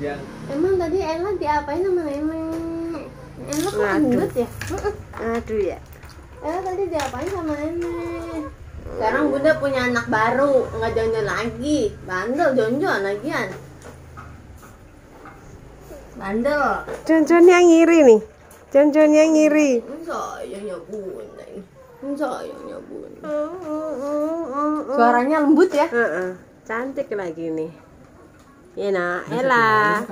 yang Emang tadi Ella diapain sama nenek? Ella kok gendut ya? Aduh ya. Ella tadi diapain sama nenek? Sekarang bunda punya anak baru, nggak jalan lagi. Bandel jonjon lagian. Bandel. Jon-jon yang ngiri nih. Jon-jon yang ngiri. Sayangnya bunda. Sayangnya bunda. Suaranya lembut ya? Heeh. Cantik lagi nih. Ya nak, Ella.